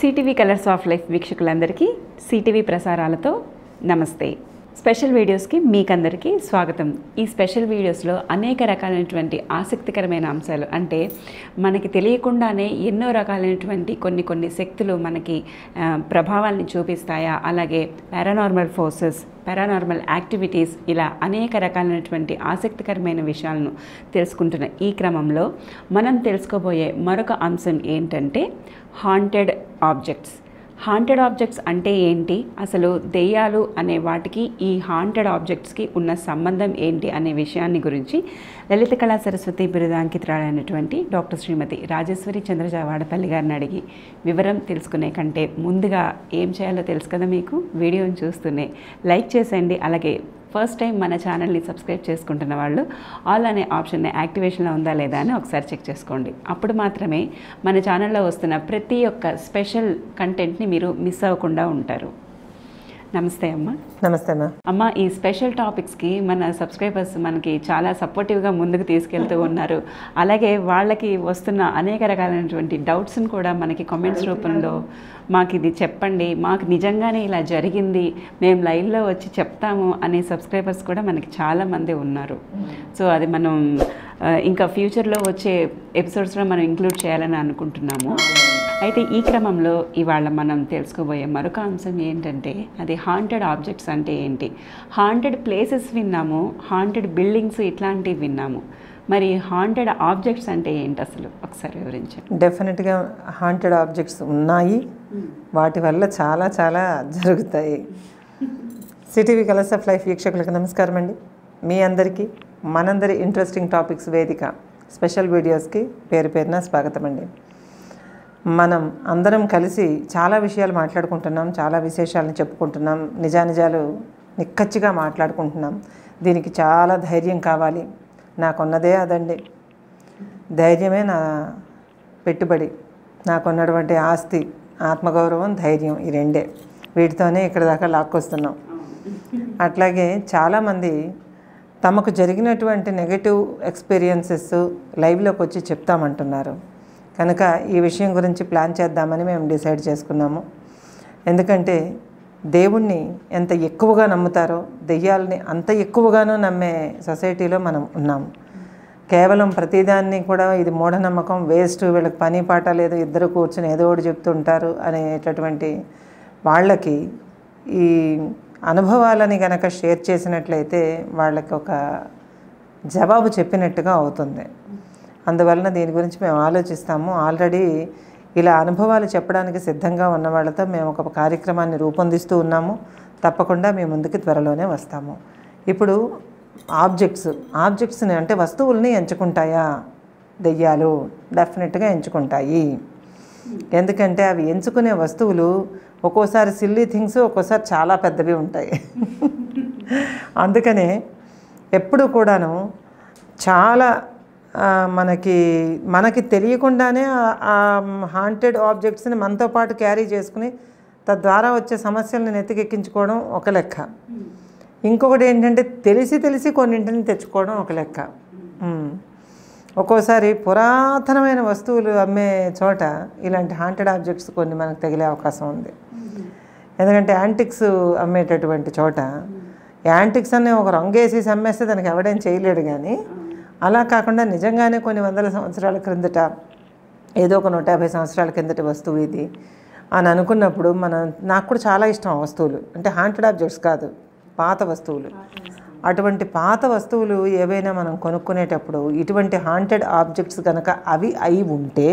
CTV colours of life వీక్షకులందరికీ CTV ప్రసారాలతో నమస్తే. స్పెషల్ వీడియోస్కి మీకందరికీ స్వాగతం. ఈ స్పెషల్ వీడియోస్లో అనేక రకాలైనటువంటి ఆసక్తికరమైన అంశాలు అంటే మనకి తెలియకుండానే ఎన్నో రకాలైనటువంటి కొన్ని కొన్ని శక్తులు మనకి ఆ, ప్రభావాల్ని చూపిస్తాయా? అలాగే పారానార్మల్ ఫోర్సెస్ పారానార్మల్ యాక్టివిటీస్ ఇలా అనేక రకాలైనటువంటి ఆసక్తికరమైన విషయాలను తెలుసుకుంటున్న ఈ క్రమంలో మనం తెలుసుకోబోయే మరొక అంశం ఏంటంటే హాంటెడ్ ఆబ్జెక్ట్స్. హాంటెడ్ ఆబ్జెక్ట్స్ అంటే ఏంటి? అసలు దెయ్యాలు అనే వాటికి ఈ హాంటెడ్ ఆబ్జెక్ట్స్కి ఉన్న సంబంధం ఏంటి అనే విషయాన్ని గురించి లలిత కళా సరస్వతి బిరుదాంకితురాలైనటువంటి డాక్టర్ శ్రీమతి రాజేశ్వరి చంద్రజావాడపల్లి గారిని అడిగి వివరం తెలుసుకునే కంటే ముందుగా ఏం చేయాలో తెలుసు కదా మీకు? వీడియోని చూస్తూనే లైక్ చేసేయండి. అలాగే ఫస్ట్ టైం మన ఛానల్ని సబ్స్క్రైబ్ చేసుకుంటున్న వాళ్ళు ఆల్ అనే ఆప్షన్ యాక్టివేషన్లో ఉందా లేదా అని ఒకసారి చెక్ చేసుకోండి. అప్పుడు మాత్రమే మన ఛానల్లో వస్తున్న ప్రతి ఒక్క స్పెషల్ కంటెంట్ని మీరు మిస్ అవ్వకుండా ఉంటారు. నమస్తే అమ్మ. నమస్తే అమ్మా. అమ్మ ఈ స్పెషల్ టాపిక్స్కి మన సబ్స్క్రైబర్స్ మనకి చాలా సపోర్టివ్గా ముందుకు తీసుకెళ్తూ ఉన్నారు. అలాగే వాళ్ళకి వస్తున్న అనేక రకాలైనటువంటి డౌట్స్ని కూడా మనకి కామెంట్స్ రూపంలో మాకు ఇది చెప్పండి మాకు నిజంగానే ఇలా జరిగింది మేము లైవ్లో వచ్చి చెప్తాము అనే సబ్స్క్రైబర్స్ కూడా మనకి చాలామంది ఉన్నారు. సో అది మనం ఇంకా ఫ్యూచర్లో వచ్చే ఎపిసోడ్స్లో మనం ఇంక్లూడ్ చేయాలని అనుకుంటున్నాము. అయితే ఈ క్రమంలో ఇవాళ మనం తెలుసుకోబోయే మరొక అంశం ఏంటంటే అది హాంటెడ్ ఆబ్జెక్ట్స్ అంటే ఏంటి? హాంటెడ్ ప్లేసెస్ విన్నాము హాంటెడ్ బిల్డింగ్స్ ఇట్లాంటివి విన్నాము. మరి హాంటెడ్ ఆబ్జెక్ట్స్ అంటే ఏంటి అసలు? ఒకసారి వివరించండి. డెఫినెట్గా హాంటెడ్ ఆబ్జెక్ట్స్ ఉన్నాయి. వాటి వల్ల చాలా చాలా జరుగుతాయి. సిటీవీ కలర్స్ ఆఫ్ లైఫ్ వీక్షకులకు నమస్కారం అండి. మీ అందరికీ మనందరి ఇంట్రెస్టింగ్ టాపిక్స్ వేదిక స్పెషల్ వీడియోస్కి పేరు పేరున స్వాగతం అండి. మనం అందరం కలిసి చాలా విషయాలు మాట్లాడుకుంటున్నాం చాలా విశేషాలను చెప్పుకుంటున్నాం నిజానిజాలు నిక్కచ్చిగా మాట్లాడుకుంటున్నాం. దీనికి చాలా ధైర్యం కావాలి. నాకున్నదే అదండి. ధైర్యమే నా పెట్టుబడి. నాకున్నటువంటి ఆస్తి ఆత్మగౌరవం ధైర్యం ఈ రెండే. వీటితోనే ఇక్కడ దాకా లాక్కొస్తున్నాం. అట్లాగే చాలామంది తమకు జరిగినటువంటి నెగటివ్ ఎక్స్పీరియన్సెస్ లైవ్లోకి వచ్చి చెప్తామంటున్నారు. కనుక ఈ విషయం గురించి ప్లాన్ చేద్దామని మేము డిసైడ్ చేసుకున్నాము. ఎందుకంటే దేవుణ్ణి ఎంత ఎక్కువగా నమ్ముతారో దెయ్యాలని అంత ఎక్కువగానూ నమ్మే సొసైటీలో మనం ఉన్నాము కేవలం ప్రతిదాన్ని కూడా ఇది మూఢనమ్మకం వేస్ట్ వీళ్ళకి పని పాట లేదు ఇద్దరు కూర్చుని ఏదో ఒకటి చెప్తుంటారు అనేటటువంటి వాళ్ళకి ఈ అనుభవాలని గనక షేర్ చేసినట్లయితే వాళ్ళకి ఒక జవాబు చెప్పినట్టుగా అవుతుంది. అందువలన దీని గురించి మేము ఆలోచిస్తాము. ఆల్రెడీ ఇలా అనుభవాలు చెప్పడానికి సిద్ధంగా ఉన్న వాళ్ళతో మేము ఒక కార్యక్రమాన్ని రూపొందిస్తూ ఉన్నాము. తప్పకుండా మీ ముందుకి త్వరలోనే వస్తాము. ఇప్పుడు ఆబ్జెక్ట్స్ ఆబ్జెక్ట్స్ని అంటే వస్తువుల్ని ఎంచుకుంటాయా? దెయ్యాలు డెఫినెట్గా ఎంచుకుంటాయి. ఎందుకంటే అవి ఎంచుకునే వస్తువులు ఒక్కోసారి సిల్లీ థింగ్స్ ఒక్కోసారి చాలా పెద్దవి ఉంటాయి. అందుకనే ఎప్పుడు కూడాను చాలా మనకి మనకి తెలియకుండానే ఆ హాంటెడ్ ఆబ్జెక్ట్స్ని మనతో పాటు క్యారీ చేసుకుని తద్వారా వచ్చే సమస్యలను నెత్తికెక్కించుకోవడం ఒక లెక్క. ఇంకొకటి ఏంటంటే తెలిసి తెలిసి కొన్నింటిని తెచ్చుకోవడం ఒక లెక్క. ఒక్కోసారి పురాతనమైన వస్తువులు అమ్మే చోట ఇలాంటి హాంటెడ్ ఆబ్జెక్ట్స్ కొన్ని మనకు తగిలే అవకాశం ఉంది. ఎందుకంటే యాంటిక్స్ అమ్మేటటువంటి చోట యాంటిక్స్ అనే ఒక రంగేసి అమ్మేస్తే దానికి ఎవడేం చేయలేడు కానీ అలా కాకుండా నిజంగానే కొన్ని వందల సంవత్సరాల క్రిందట ఏదో ఒక నూట యాభై సంవత్సరాల కిందటి వస్తువు ఇది అని అనుకున్నప్పుడు మనం నాకు కూడా చాలా ఇష్టం వస్తువులు. అంటే హాంటెడ్ ఆబ్జెక్ట్స్ కాదు పాత వస్తువులు. అటువంటి పాత వస్తువులు ఏవైనా మనం కొనుక్కునేటప్పుడు ఇటువంటి హాంటెడ్ ఆబ్జెక్ట్స్ కనుక అవి అయి ఉంటే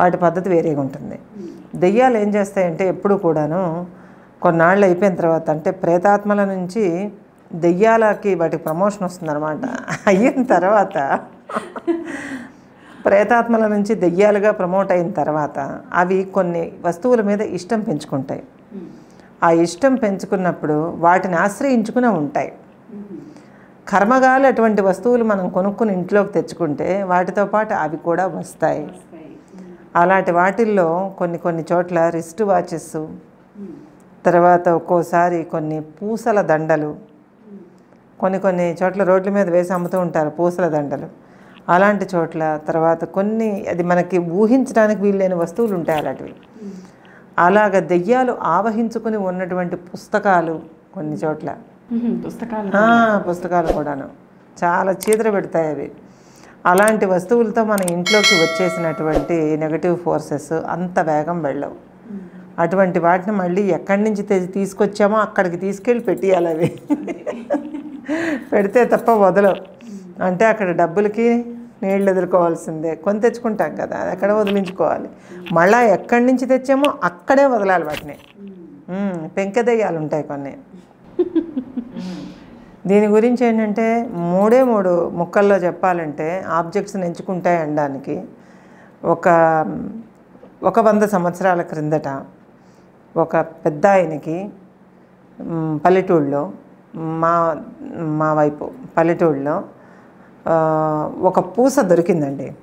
వాటి పద్ధతి వేరేగా ఉంటుంది. దెయ్యాలు ఏం చేస్తాయంటే ఎప్పుడు కూడాను కొన్నాళ్ళు అయిపోయిన తర్వాత అంటే ప్రేతాత్మల నుంచి దెయ్యాలకి వాటికి ప్రమోషన్ వస్తుందన్నమాట. అయిన తర్వాత ప్రేతాత్మల నుంచి దెయ్యాలుగా ప్రమోట్ అయిన తర్వాత అవి కొన్ని వస్తువుల మీద ఇష్టం పెంచుకుంటాయి. ఆ ఇష్టం పెంచుకున్నప్పుడు వాటిని ఆశ్రయించుకునే ఉంటాయి. కర్మగాలు అటువంటి వస్తువులు మనం కొనుక్కుని ఇంట్లోకి తెచ్చుకుంటే వాటితో పాటు అవి కూడా వస్తాయి. అలాంటి వాటిల్లో కొన్ని కొన్ని చోట్ల రిస్ట్ వాచెస్ తర్వాత ఒక్కోసారి కొన్ని పూసల దండలు కొన్ని కొన్ని చోట్ల రోడ్ల మీద వేసి అమ్ముతూ ఉంటారు పూసల దండలు. అలాంటి చోట్ల తర్వాత కొన్ని అది మనకి ఊహించడానికి వీల్లేని వస్తువులు ఉంటాయి అలాంటివి. అలాగ దెయ్యాలు ఆవహించుకుని ఉన్నటువంటి పుస్తకాలు కొన్ని చోట్ల. పుస్తకాలు పుస్తకాలు కూడాను. చాలా చీదర పెడతాయి అవి. అలాంటి వస్తువులతో మన ఇంట్లోకి వచ్చేసినటువంటి నెగటివ్ ఫోర్సెస్ అంత వేగం వెళ్ళవు. అటువంటి వాటిని మళ్ళీ ఎక్కడి నుంచి తీసుకొచ్చామో అక్కడికి తీసుకెళ్ళి పెట్టేయాలి అవి. పెడితే తప్ప వదలవు. అంటే అక్కడ డబ్బులకి నీళ్ళు ఎదుర్కోవాల్సిందే. కొని తెచ్చుకుంటాం కదా అది ఎక్కడ వదిలించుకోవాలి? మళ్ళా ఎక్కడి నుంచి తెచ్చామో అక్కడే వదలాలి వాటిని. పెంకెదయ్యాలు ఉంటాయి కొన్ని. దీని గురించి ఏంటంటే మూడే మూడు ముక్కల్లో చెప్పాలంటే ఆబ్జెక్ట్స్ని ఎంచుకుంటాయి అనడానికి. ఒక ఒక వంద సంవత్సరాల క్రిందట ఒక పెద్ద ఆయనకి పల్లెటూళ్ళలో మా మా వైపు పల్లెటూళ్ళలో ఒక పూస దొరికిందండి.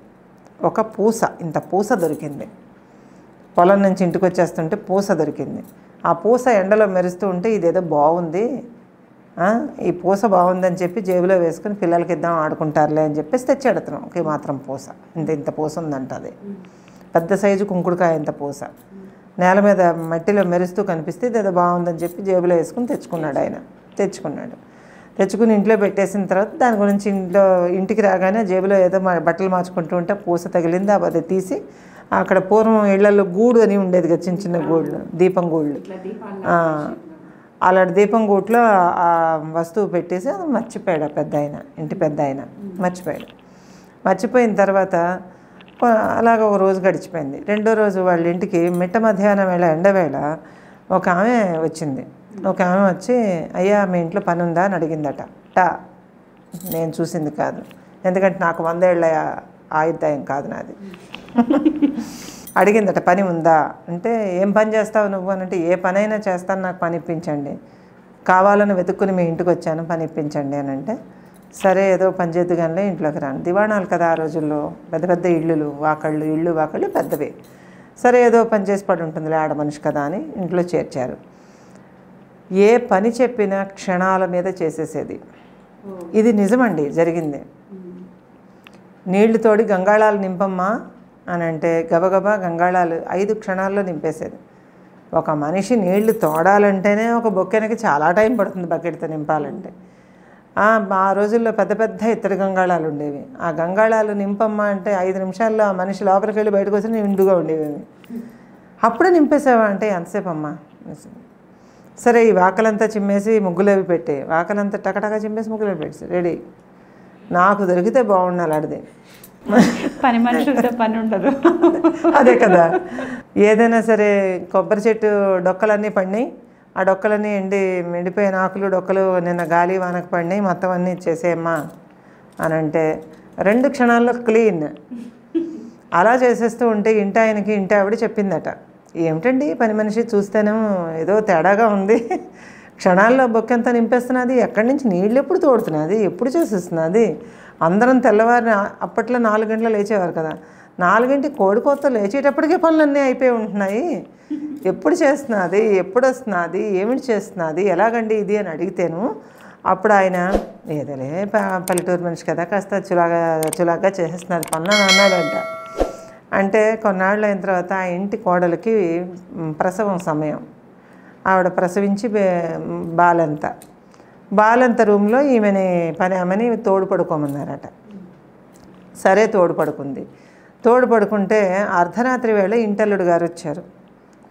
ఒక పూస ఇంత పూస దొరికింది. పొలం నుంచి ఇంటికి వచ్చేస్తుంటే పూస దొరికింది. ఆ పూస ఎండలో మెరుస్తూ ఉంటే ఇదేదో బాగుంది. ఈ పూస బాగుందని చెప్పి జేబులో వేసుకుని పిల్లలకి ఇద్దాం ఆడుకుంటారులే అని చెప్పేసి తెచ్చాడు అతను. ఒకే మాత్రం పూస. ఇంత ఇంత పూస ఉందంట అది. పెద్ద సైజు కుంకుడుకాయ ఇంత పూస. నేల మీద మట్టిలో మెరుస్తూ కనిపిస్తే ఇదేదో బాగుందని చెప్పి జేబులో వేసుకుని తెచ్చుకున్నాడు ఆయన. తెచ్చుకున్నాడు. తెచ్చుకుని ఇంట్లో పెట్టేసిన తర్వాత దాని గురించి ఇంట్లో ఇంటికి రాగానే జేబులో ఏదో మా బట్టలు మార్చుకుంటూ ఉంటే పూస తగిలింది అది తీసి అక్కడ పూర్వం ఇళ్ళలో గూడు అని ఉండేది కదా చిన్న చిన్న గూళ్ళు దీపం గూళ్ళు. అలాంటి దీపం గూట్లో ఆ వస్తువు పెట్టేసి అది మర్చిపోయాడు ఆ పెద్ద ఆయన ఇంటి పెద్ద ఆయన మర్చిపోయాడు. మర్చిపోయిన తర్వాత అలాగ ఒక రోజు గడిచిపోయింది. రెండో రోజు వాళ్ళ ఇంటికి మిట్ట మధ్యాహ్నం వేళ ఎండవేళ ఒక ఆమె వచ్చింది. ఒక ఆమె వచ్చి అయ్యా మీ ఇంట్లో పని ఉందా అని అడిగిందట. టా నేను చూసింది కాదు. ఎందుకంటే నాకు వందేళ్ళ ఆయుర్దాయం కాదు నాది. అడిగిందట పని ఉందా? అంటే ఏం పని చేస్తావు నువ్వు? అని అంటే ఏ పనైనా చేస్తాను నాకు పని ఇప్పించండి. కావాలని వెతుక్కుని మీ ఇంటికి వచ్చాను పని ఇప్పించండి. అని అంటే సరే ఏదో పని చేద్దుగానే ఇంట్లోకి రాను. దివాణాలు కదా ఆ రోజుల్లో పెద్ద పెద్ద ఇళ్ళు వాకళ్ళు ఇళ్ళు వాకళ్ళు పెద్దవి. సరే ఏదో పని చేసి పడి ఉంటుందిలే ఆడ మనిషి కదా అని ఇంట్లో చేర్చారు. ఏ పని చెప్పినా క్షణాల మీద చేసేసేది. ఇది నిజమండి జరిగింది. నీళ్ళు తోడి గంగాళాలు నింపమ్మా అని అంటే గబగబా గంగాళాలు ఐదు క్షణాల్లో నింపేసేది. ఒక మనిషి నీళ్ళు తోడాలంటేనే ఒక బొక్కెనకి చాలా టైం పడుతుంది బకెట్తో నింపాలంటే. ఆ, రోజుల్లో పెద్ద పెద్ద ఇత్తడి గంగాళాలు ఉండేవి. ఆ గంగాళాలు నింపమ్మా అంటే ఐదు నిమిషాల్లో ఆ మనిషి లోపలికి వెళ్ళి బయటకు వచ్చి నిండుగా ఉండేవి. అప్పుడే నింపేసావా అంటే ఎంతసేపు అమ్మా సరే ఈ వాకలంతా చిమ్మేసి ముగ్గులు అవి పెట్టి. వాకలంతా టకటక చిమ్మేసి ముగ్గులు అవి పెట్టి. రెడీ. నాకు దొరికితే బాగుండాలి అడిది పని మనుషులతో పని ఉండదు. అదే కదా. ఏదైనా సరే కొబ్బరి చెట్టు డొక్కలన్నీ పడినాయి. ఆ డొక్కలన్నీ ఎండి ఎండిపోయిన ఆకులు డొక్కలు నిన్న గాలి వానకు పడినాయి. మొత్తం అన్నీ చేసేయమ్మా అని అంటే రెండు క్షణాల్లో క్లీన్. అలా చేసేస్తూ ఉంటే ఇంటి ఆయనకి ఇంటి ఆవిడ చెప్పిందట. ఏమిటండి పని మనిషి చూస్తేనేమో ఏదో తేడాగా ఉంది? క్షణాల్లో బొక్కెంత నింపేస్తున్నది? ఎక్కడి నుంచి నీళ్ళు ఎప్పుడు తోడుతున్నది? ఎప్పుడు చేసేస్తున్నది? అందరం తెల్లవారిన అప్పట్లో నాలుగు గంటలు లేచేవారు కదా. నాలుగింటి కోడికోత లేచేటప్పటికే పనులన్నీ అయిపోయి ఉంటున్నాయి. ఎప్పుడు చేస్తున్నది? ఎప్పుడు వస్తున్నది? ఏమిటి చేస్తున్నది? ఎలాగండి ఇది అని అడిగితేను అప్పుడు ఆయన ఏదోలే పల్లెటూరు మనిషి కదా కాస్త చులాగా చులాగా చేసేస్తున్నది పనులు అన్నాడంట. అంటే కొన్నాళ్ళు అయిన తర్వాత ఆ ఇంటి కోడలికి ప్రసవం సమయం. ఆవిడ ప్రసవించి బాలంత. బాలంత రూమ్లో ఈమెని పని ఆమెని తోడు పడుకోమన్నారట. సరే తోడు పడుకుంది. తోడు పడుకుంటే అర్ధరాత్రి వేళ ఇంటల్లుడు గారు వచ్చారు.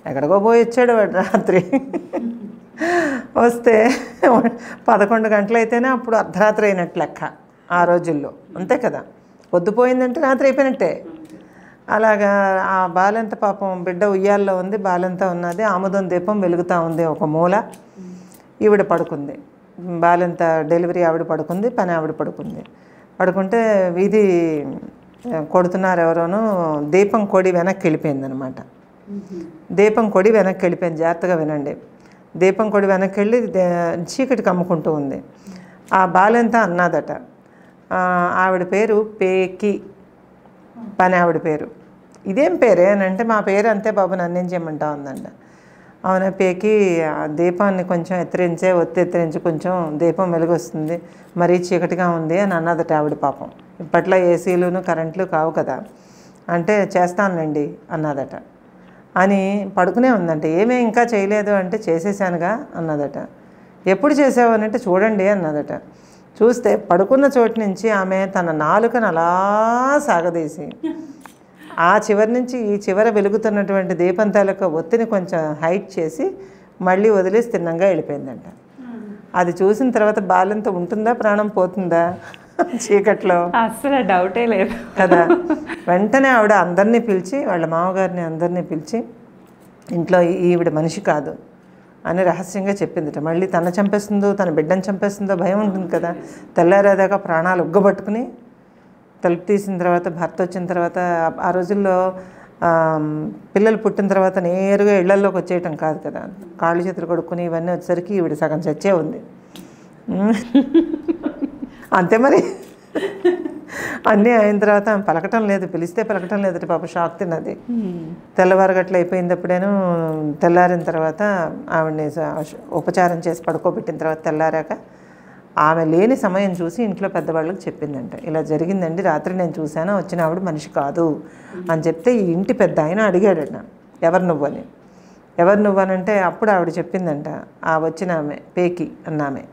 ఎక్కడికో పోయి వచ్చాడు వాడు రాత్రి. వస్తే పదకొండు గంటలు అయితేనే అప్పుడు అర్ధరాత్రి అయినట్టు లెక్క ఆ రోజుల్లో. అంతే కదా. పొద్దుపోయిందంటే రాత్రి అయిపోయినట్టే. అలాగా ఆ బాలంత పాపం బిడ్డ ఉయ్యాల్లో ఉంది బాలంత ఉన్నది ఆముదం దీపం వెలుగుతూ ఉంది ఒక మూల. ఈవిడ పడుకుంది. బాలంత డెలివరీ ఆవిడ పడుకుంది పని ఆవిడ పడుకుంది. పడుకుంటే వీధి కొడుతున్నారు ఎవరోనూ దీపం కొడి వెనక్కి వెళ్ళిపోయింది అనమాట దీపం కొడి వెనక్కి వెళ్ళిపోయింది జాగ్రత్తగా వినండి. దీపం కొడి వెనక్కి వెళ్ళి చీకటి కమ్ముకుంటూ ఉంది. ఆ బాలంతా అన్నదట. ఆవిడ పేరు పేకి. పని ఆవిడ పేరు. ఇదేం పేరే అని అంటే మా పేరు అంతే బాబు నన్ను ఏం చేయమంటా ఉందంట. అవున పేకి ఆ దీపాన్ని కొంచెం ఎత్తిరించే ఒత్తి ఎత్తిరించి కొంచెం దీపం వెలుగొస్తుంది. మరీ చీకటిగా ఉంది అని అన్నదట ఆవిడ పాపం. ఇప్పట్లో ఏసీలును కరెంట్లు కావు కదా. అంటే చేస్తానులేండి అన్నదట. అని పడుకునే ఉందంట. ఏమీ ఇంకా చేయలేదు అంటే చేసేసానుగా అన్నదట. ఎప్పుడు చేసావు అని అంటే చూడండి అన్నదట. చూస్తే పడుకున్న చోటు నుంచి ఆమె తన నాలుకను అలా సాగదీసి ఆ చివరి నుంచి ఈ చివర వెలుగుతున్నటువంటి దీపం తాలూకా ఒత్తిని కొంచెం హైట్ చేసి మళ్ళీ వదిలేసి తిన్నంగా వెళ్ళిపోయిందంట. అది చూసిన తర్వాత బాల్యంతో ఉంటుందా ప్రాణం పోతుందా చీకట్లో? అస్సలు డౌటే లేదు. కదా. వెంటనే ఆవిడ అందరినీ పిలిచి వాళ్ళ మామగారిని అందరినీ పిలిచి ఇంట్లో ఈవిడ మనిషి కాదు. అని రహస్యంగా చెప్పిందిట. మళ్ళీ తన చంపేస్తుందో తన బిడ్డను చంపేస్తుందో భయం ఉంటుంది కదా. తెల్లారేదాకా ప్రాణాలు ఉగ్గబట్టుకుని తలుపు తీసిన తర్వాత భర్త వచ్చిన తర్వాత ఆ- రోజుల్లో పిల్లలు పుట్టిన తర్వాత నేరుగా ఇళ్ళలోకి వచ్చేయటం కాదు కదా. కాళ్ళు చేతులు కొడుకుని ఇవన్నీ వచ్చేసరికి ఈవిడ సగం చచ్చే ఉంది. అంతే మరి. అన్నీ అయిన తర్వాత పలకటం లేదు పిలిస్తే పలకటం లేదట పాప షాక్ తిన్నది. అయిపోయింది అయిపోయినప్పుడేను తెల్లారిన తర్వాత ఆవిడని ఉపచారం చేసి పడుకోబెట్టిన తర్వాత తెల్లారాక ఆమె లేని సమయం చూసి ఇంట్లో పెద్దవాళ్ళకి చెప్పిందంట. ఇలా జరిగిందండి రాత్రి నేను చూశాను వచ్చిన ఆవిడ మనిషి కాదు అని చెప్తే ఈ ఇంటి పెద్ద ఆయన అడిగాడట ఎవరు నువ్వని ఎవరు నువ్వనంటే అప్పుడు ఆవిడ చెప్పిందంట ఆ వచ్చిన ఆమె పేకి అన్నామే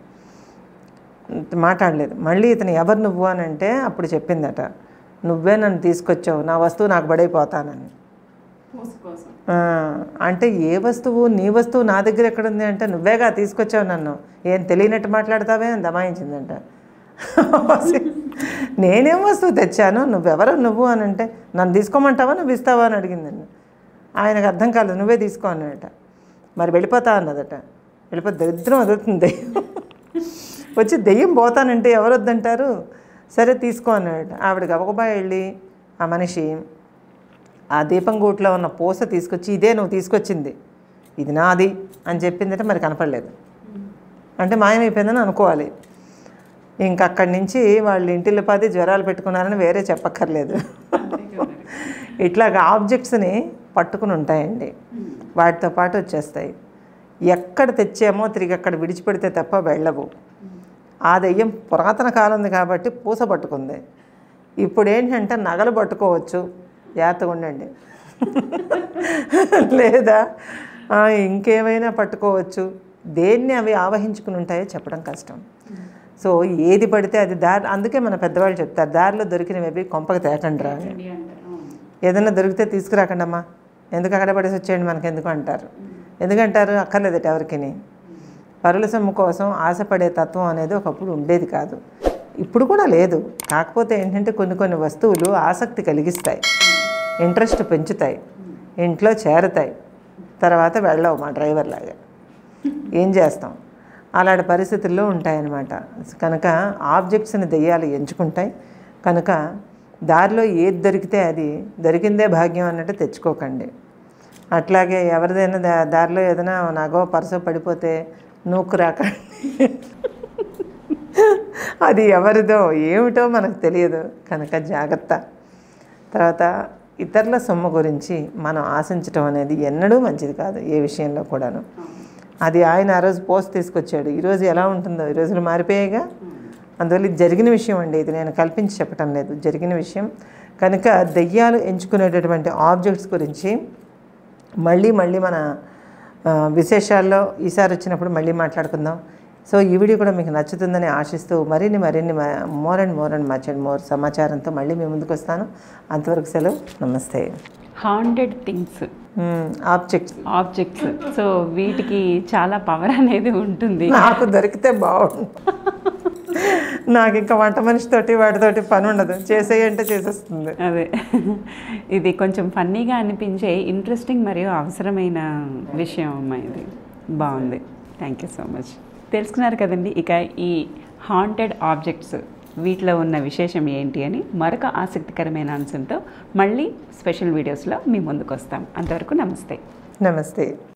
మాట్లాడలేదు. మళ్ళీ ఇతను ఎవరు నువ్వు అని అంటే అప్పుడు చెప్పిందట. నువ్వే నన్ను తీసుకొచ్చావు. నా వస్తువు నాకు బడైపోతానని అంటే ఏ వస్తువు నీ వస్తువు నా దగ్గర ఎక్కడుంది అంటే నువ్వేగా తీసుకొచ్చావు నన్ను. ఏం తెలియనట్టు మాట్లాడతావే అని దమాయించిందంట. నేనేం వస్తువు తెచ్చాను? నువ్వెవరు? నువ్వు అని అంటే నన్ను తీసుకోమంటావా? నువ్వు ఇస్తావా? అని అడిగిందండి. ఆయనకు అర్థం కాలేదు. నువ్వే తీసుకో అన్నదట మరి వెళ్ళిపోతా అన్నదట. వెళ్ళిపోతే దరిద్రం వదులుతుంది వచ్చి దెయ్యం పోతానంటే ఎవరు వద్దంటారు సరే తీసుకో అన్నాడు. ఆవిడ గబగబా వెళ్ళి ఆ మనిషి ఆ దీపం గూట్లో ఉన్న పూస తీసుకొచ్చి ఇదే నువ్వు తీసుకొచ్చింది. ఇది నాది అని చెప్పిందంటే మరి కనపడలేదు. అంటే మాయమైపోయిందని అనుకోవాలి. ఇంక అక్కడి నుంచి వాళ్ళ ఇంటిలో పది జ్వరాలు పెట్టుకున్నారని వేరే చెప్పక్కర్లేదు. ఇట్లాగ ఆబ్జెక్ట్స్ని పట్టుకుని ఉంటాయండి. వాటితో పాటు వచ్చేస్తాయి. ఎక్కడ తెచ్చామో తిరిగి అక్కడ విడిచిపెడితే తప్ప వెళ్ళవు. ఆ దెయ్యం పురాతన కాలంది కాబట్టి పూస పట్టుకుంది. ఇప్పుడు ఏంటంటే నగలు పట్టుకోవచ్చు. జాగ్రత్తగా ఉండండి. లేదా ఇంకేమైనా పట్టుకోవచ్చు. దేన్ని అవి ఆవహించుకుని ఉంటాయో చెప్పడం కష్టం. సో ఏది పడితే అది దారి అందుకే మన పెద్దవాళ్ళు చెప్తారు దారిలో దొరికినవి కొంపకి తేకండి రా. ఏదైనా దొరికితే తీసుకురాకండి అమ్మా ఎందుకు అక్కడ పడేసి వచ్చేయండి మనకి ఎందుకు అంటారు. ఎందుకంటారు? అక్కర్లేదట ఎవరికిని. పరుల సొమ్ము కోసం ఆశపడే తత్వం అనేది ఒకప్పుడు ఉండేది కాదు. ఇప్పుడు కూడా లేదు. కాకపోతే ఏంటంటే కొన్ని కొన్ని వస్తువులు ఆసక్తి కలిగిస్తాయి. ఇంట్రెస్ట్ పెంచుతాయి. ఇంట్లో చేరతాయి. తర్వాత వెళ్ళవు మా డ్రైవర్ లాగా. ఏం చేస్తాం? అలాంటి పరిస్థితుల్లో ఉంటాయన్నమాట. కనుక ఆబ్జెక్ట్స్ని దెయ్యాలు ఎంచుకుంటాయి. కనుక దారిలో ఏది దొరికితే అది దొరికిందే భాగ్యం అన్నట్టు తెచ్చుకోకండి. అట్లాగే ఎవరిదైనా దా- దారిలో ఏదైనా నగో పర్సో పడిపోతే నూకు అది ఎవరిదో ఏమిటో మనకు తెలియదు. కనుక జాగ్రత్త. తర్వాత ఇతరుల సొమ్ము గురించి మనం ఆశించటం అనేది ఎన్నడూ మంచిది కాదు ఏ విషయంలో కూడాను. అది ఆయన ఆ రోజు పోస్ట్ తీసుకొచ్చాడు. ఈరోజు ఎలా ఉంటుందో ఈ రోజులు మారిపోయాయిగా? అందువల్ల ఇది జరిగిన విషయం అండి. ఇది నేను కల్పించి చెప్పటం లేదు. జరిగిన విషయం. కనుక దెయ్యాలు ఎంచుకునేటటువంటి ఆబ్జెక్ట్స్ గురించి మళ్ళీ మళ్ళీ మన విశేషాల్లో ఈసారి వచ్చినప్పుడు మళ్ళీ మాట్లాడుకుందాం. సో ఈ వీడియో కూడా మీకు నచ్చుతుందని ఆశిస్తూ మరిన్ని మరిన్ని more and more and much and more సమాచారంతో మళ్ళీ మీ ముందుకు వస్తాను. అంతవరకు సెలవు. నమస్తే. Haunted things objects objects so వీటికి చాలా పవర్ అనేది ఉంటుంది. నాకు దొరికితే బాగుండు. నాకు ఇంకా వంట మనిషితోటి వాటితోటి పని ఉండదు. చేసేయంటే చేసేస్తుంది. అదే. ఇది కొంచెం ఫన్నీగా అనిపించే ఇంట్రెస్టింగ్ మరియు అవసరమైన విషయం అమ్మా ఇది. బాగుంది. థ్యాంక్ యూ సో మచ్ తెలుసుకున్నారు కదండి ఇక ఈ హాంటెడ్ ఆబ్జెక్ట్స్ వీటిలో ఉన్న విశేషం ఏంటి అని మరొక ఆసక్తికరమైన అంశంతో మళ్ళీ స్పెషల్ వీడియోస్లో మీ ముందుకు వస్తాం అంతవరకు నమస్తే. నమస్తే.